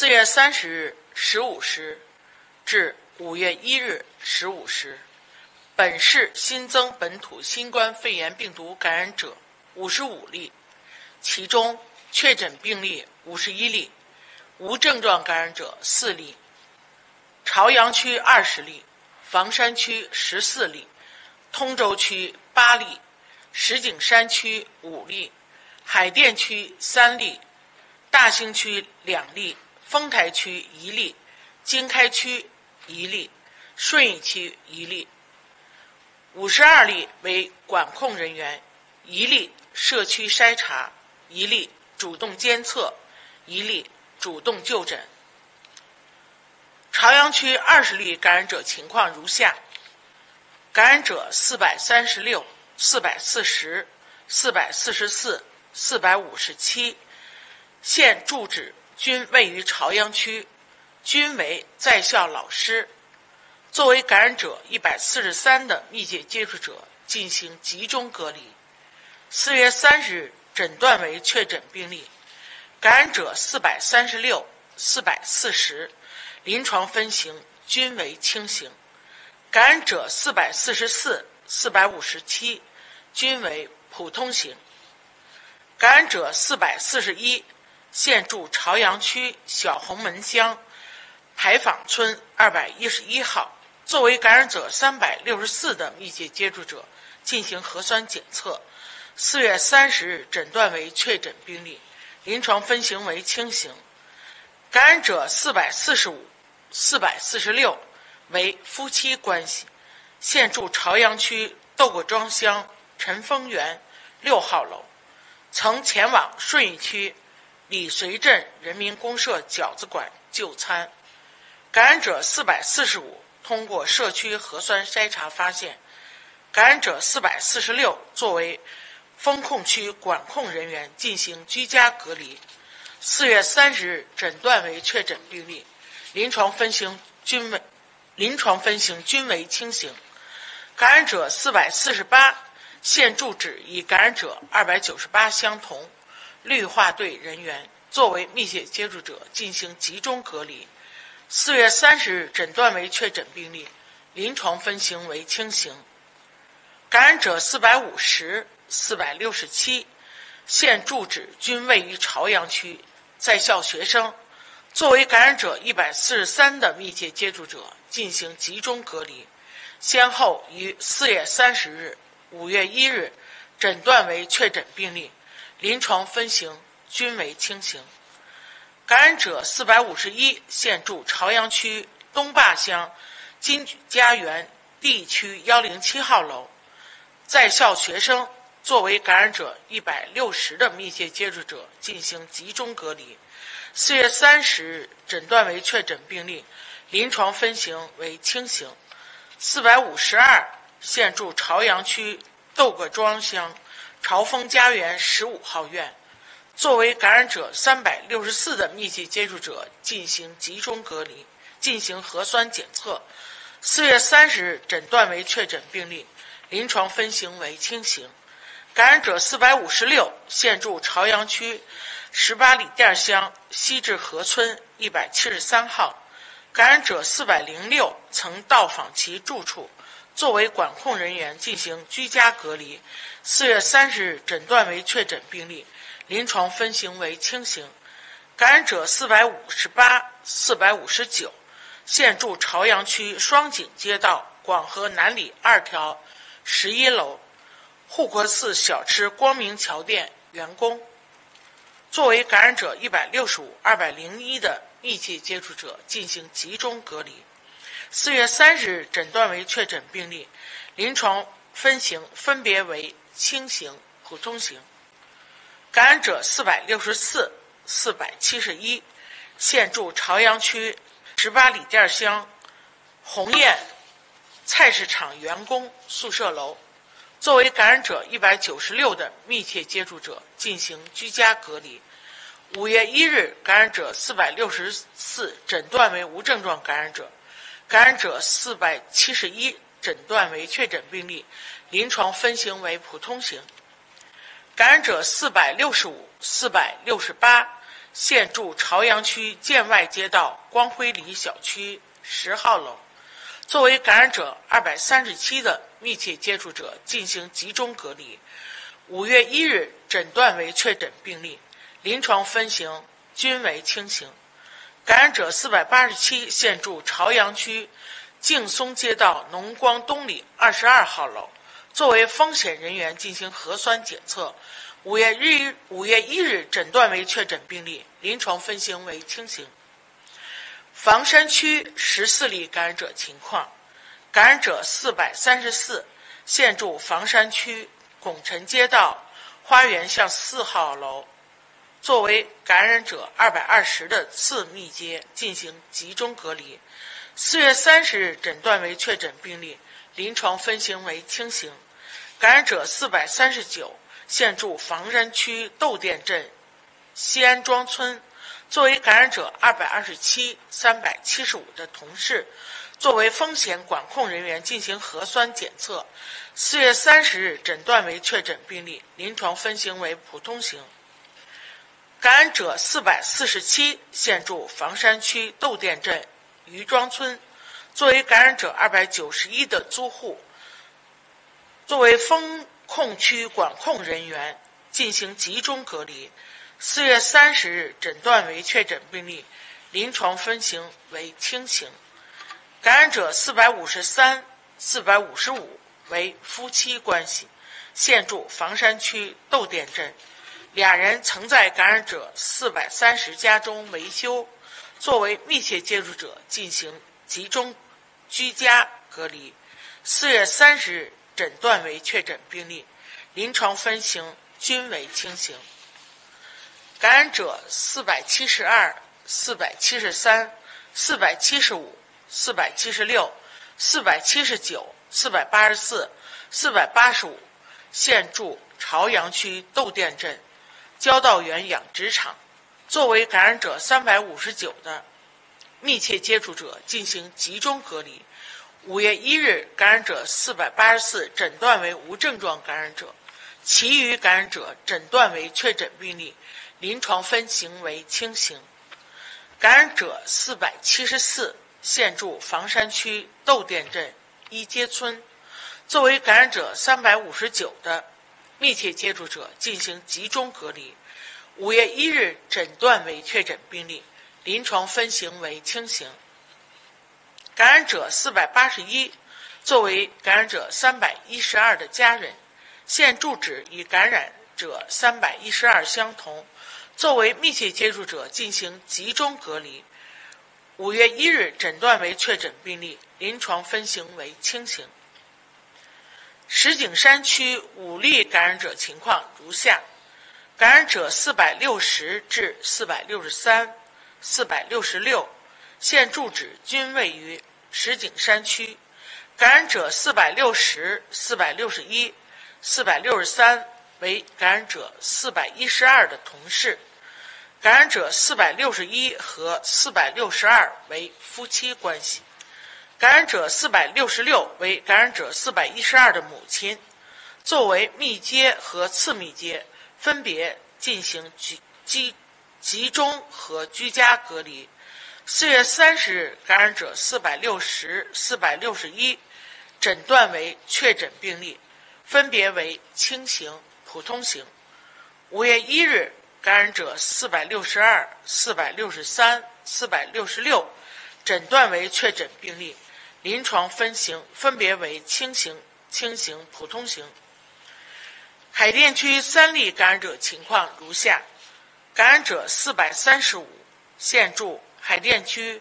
四月三十日十五时至五月一日十五时，本市新增本土新冠肺炎病毒感染者五十五例，其中确诊病例五十一例，无症状感染者四例。朝阳区二十例，房山区十四例，通州区八例，石景山区五例，海淀区三例，大兴区两例，丰台区一例，经开区一例，顺义区一例。五十二例为管控人员，一例社区筛查，一例主动监测，一例主动就诊。朝阳区二十例感染者情况如下：感染者四百三十六、四百四十、四百四十四、四百五十七，现住址均位于朝阳区，均为在校老师。作为感染者一百四十三的密切接触者进行集中隔离。四月三十日诊断为确诊病例，感染者四百三十六、四百四十。临床分型均为轻型，感染者四百四十四、四百五十七均为普通型。感染者四百四十一，现住朝阳区小红门乡牌坊村二百一十一号，作为感染者三百六十四的密切接触者进行核酸检测，四月三十日诊断为确诊病例，临床分型为轻型。感染者四百四十五。四百四十六为夫妻关系，现住朝阳区豆各庄乡陈丰园六号楼，曾前往顺义区李随镇人民公社饺子馆就餐。感染者四百四十五通过社区核酸筛查发现，感染者四百四十六作为封控区管控人员进行居家隔离。四月三十日诊断为确诊病例。临床分型均为临床分型均为轻型，感染者四百四十八，现住址与感染者二百九十八相同，绿化队人员作为密切接触者进行集中隔离。四月三十日诊断为确诊病例，临床分型为轻型。感染者四百五十、四百六十七，现住址均位于朝阳区，在校学生。作为感染者一百四十三的密切接触者进行集中隔离，先后于四月三十日、五月一日诊断为确诊病例，临床分型均为轻型。感染者四百五十一，现住朝阳区东坝乡金家园 D 区幺零七号楼，在校学生。作为感染者一百六十的密切接触者进行集中隔离。四月三十日诊断为确诊病例，临床分型为轻型。四百五十二，现住朝阳区豆各庄乡朝丰家园十五号院，作为感染者三百六十四的密切接触者进行集中隔离，进行核酸检测。四月三十日诊断为确诊病例，临床分型为轻型。感染者四百五十六，现住朝阳区。十八里店乡西至河村一百七十三号，感染者四百零六曾到访其住处，作为管控人员进行居家隔离。四月三十日诊断为确诊病例，临床分型为轻型。感染者四百五十八、四百五十九，现住朝阳区双井街道广和南里二条十一楼，护国寺小吃光明桥店员工。作为感染者一百六十五、二百零一的密切接触者进行集中隔离。四月三十日诊断为确诊病例，临床分型分别为轻型、普通型。感染者四百六十四、四百七十一，现住朝阳区十八里店乡鸿雁菜市场员工宿舍楼。作为感染者一百九十六的密切接触者进行居家隔离。五月一日，感染者四百六十四诊断为无症状感染者，感染者四百七十一诊断为确诊病例，临床分型为普通型。感染者四百六十五、四百六十八，现住朝阳区建外街道光辉里小区十号楼，作为感染者二百三十七的密切接触者进行集中隔离。五月一日诊断为确诊病例，临床分型均为轻型。感染者四百八十七现住朝阳区劲松街道农光东里二十二号楼，作为风险人员进行核酸检测。五月日五月一日诊断为确诊病例，临床分型为轻型。房山区十四例感染者情况：感染者四百三十四现住房山区拱辰街道花园巷四号楼。作为感染者二百二十的次密接进行集中隔离，四月三十日诊断为确诊病例，临床分型为轻型。感染者四百三十九现住房山区窦店镇西安庄村，作为感染者二百二十七三百七十五的同事，作为风险管控人员进行核酸检测，四月三十日诊断为确诊病例，临床分型为普通型。感染者四百四十七现住房山区窦店镇余庄村，作为感染者二百九十一的租户，作为风控区管控人员进行集中隔离。四月三十日诊断为确诊病例，临床分型为轻型。感染者四百五十三、四百五十五为夫妻关系，现住房山区窦店镇。俩人曾在感染者四百三十家中维修，作为密切接触者进行集中居家隔离。四月三十日诊断为确诊病例，临床分型均为轻型。感染者四百七十二、四百七十三、四百七十五、四百七十六、四百七十九、四百八十四、四百八十五，现住朝阳区窦店镇。交道园养殖场作为感染者三百五十九的密切接触者进行集中隔离。五月一日，感染者四百八十四诊断为无症状感染者，其余感染者诊断为确诊病例，临床分型为轻型。感染者四百七十四现住房山区窦店镇一街村，作为感染者三百五十九的。密切接触者进行集中隔离。五月一日诊断为确诊病例，临床分型为轻型。感染者四百八十一，作为感染者三百一十二的家人，现住址与感染者三百一十二相同，作为密切接触者进行集中隔离。五月一日诊断为确诊病例，临床分型为轻型。石景山区五例感染者情况如下：感染者四百六十至四百六十三、四百六十六，现住址均位于石景山区。感染者四百六十、四百六十一、四百六十三为感染者四百一十二的同事。感染者四百六十一和四百六十二为夫妻关系。感染者四百六十六为感染者四百一十二的母亲，作为密接和次密接，分别进行集集集中和居家隔离。四月三十日，感染者四百六十、四百六十一诊断为确诊病例，分别为轻型、普通型。五月一日，感染者四百六十二、四百六十三、四百六十六诊断为确诊病例。临床分型分别为轻型、轻型、普通型。海淀区三例感染者情况如下：感染者四百三十五，现住海淀区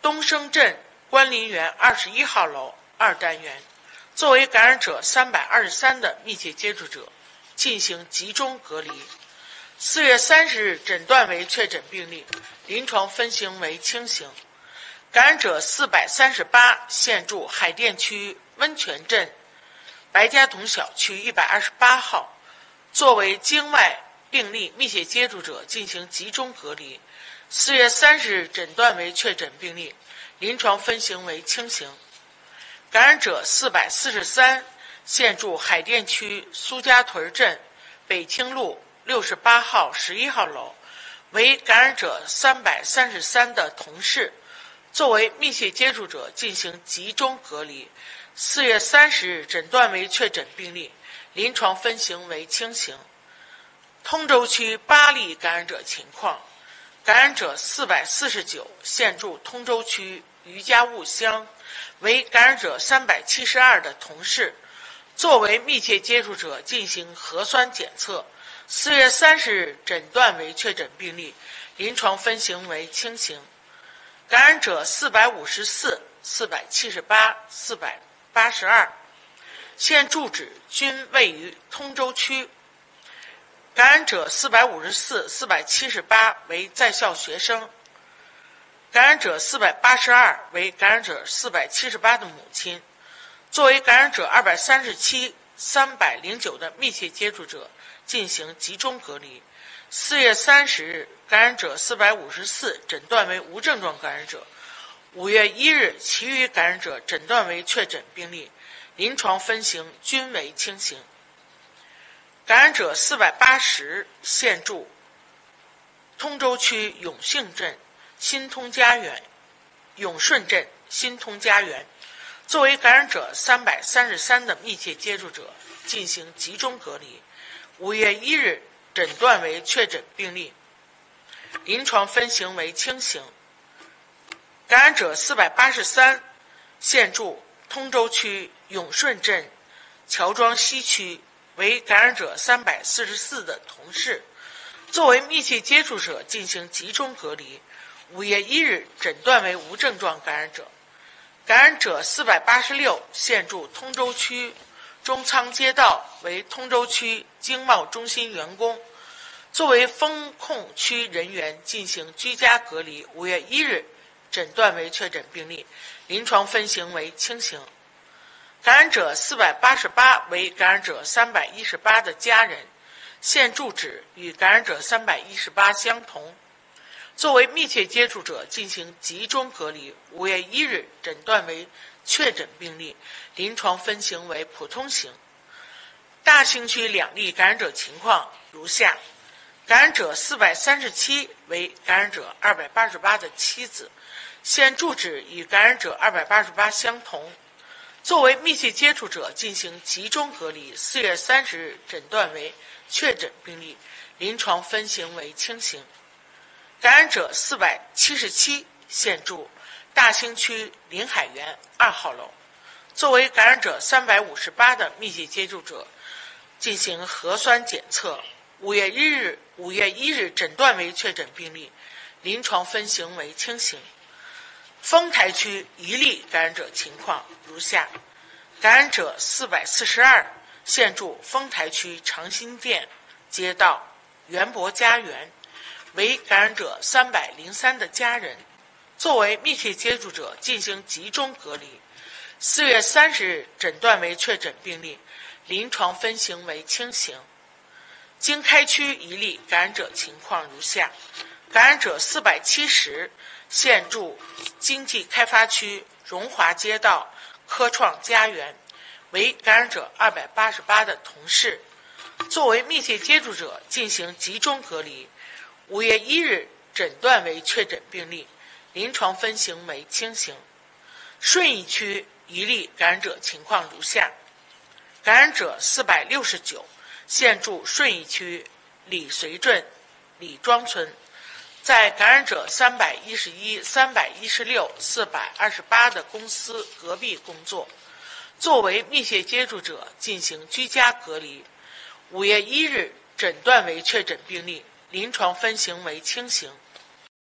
东升镇关林园二十一号楼二单元，作为感染者三百二十三的密切接触者进行集中隔离。四月三十日诊断为确诊病例，临床分型为轻型。感染者四百三十八，现住海淀区温泉镇白家屯小区一百二十八号，作为境外病例密切接触者进行集中隔离。四月三十日诊断为确诊病例，临床分型为轻型。感染者四百四十三，现住海淀区苏家屯镇北清路六十八号、十一号楼，为感染者三百三十三的同事，作为密切接触者进行集中隔离。四月三十日诊断为确诊病例，临床分型为轻型。通州区八例感染者情况：感染者四百四十九，现住通州区余家务乡，为感染者三百七十二的同事，作为密切接触者进行核酸检测。四月三十日诊断为确诊病例，临床分型为轻型。感染者四百五十四、四百七十八、四百。八十二，现住址均位于通州区。感染者四百五十四、四百七十八为在校学生。感染者四百八十二为感染者四百七十八的母亲。作为感染者二百三十七、三百零九的密切接触者进行集中隔离。四月三十日，感染者四百五十四诊断为无症状感染者。五月一日，其余感染者诊断为确诊病例，临床分型均为轻型。感染者四百八十，现住通州区永兴镇新通家园、永顺镇新通家园，作为感染者三百三十三的密切接触者进行集中隔离。五月一日，诊断为确诊病例，临床分型为轻型。感染者四百八十三，现住通州区永顺镇乔庄西区，为感染者三百四十四的同事，作为密切接触者进行集中隔离。五月一日诊断为无症状感染者。感染者四百八十六，现住通州区中仓街道，为通州区经贸中心员工，作为风控区人员进行居家隔离。五月一日。诊断为确诊病例，临床分型为轻型。感染者四百八十八为感染者三百一十八的家人，现住址与感染者三百一十八相同，作为密切接触者进行集中隔离。五月一日诊断为确诊病例，临床分型为普通型。大兴区两例感染者情况如下：感染者四百三十七为感染者二百八十八的妻子。现住址与感染者二百八十八相同，作为密切接触者进行集中隔离。四月三十日诊断为确诊病例，临床分型为轻型。感染者四百七十七，现住大兴区林海园二号楼，作为感染者三百五十八的密切接触者进行核酸检测。五月一日，五月一日诊断为确诊病例，临床分型为轻型。丰台区一例感染者情况如下：感染者四百四十二，现住丰台区长兴店街道元博家园，为感染者三百零三的家人，作为密切接触者进行集中隔离。四月三十日诊断为确诊病例，临床分型为轻型。经开区一例感染者情况如下：感染者四百七十。现住经济开发区荣华街道科创家园，为感染者二百八十八的同事，作为密切接触者进行集中隔离。五月一日诊断为确诊病例，临床分型为轻型。顺义区一例感染者情况如下：感染者四百六十九，现住顺义区李随镇李庄村。在感染者三百一十一、三百一十六、四百二十八的公司隔壁工作，作为密切接触者进行居家隔离。五月一日诊断为确诊病例，临床分型为轻型。